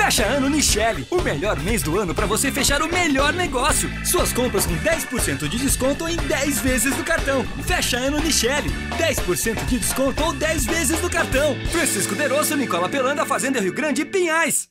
Fecha ano Nichelle, o melhor mês do ano para você fechar o melhor negócio. Suas compras com 10% de desconto em 10 vezes do cartão. Fecha ano Nichelle, 10% de desconto ou 10 vezes do cartão. Francisco Derosso, Nicola Pelanda, Fazenda Rio Grande e Pinhais.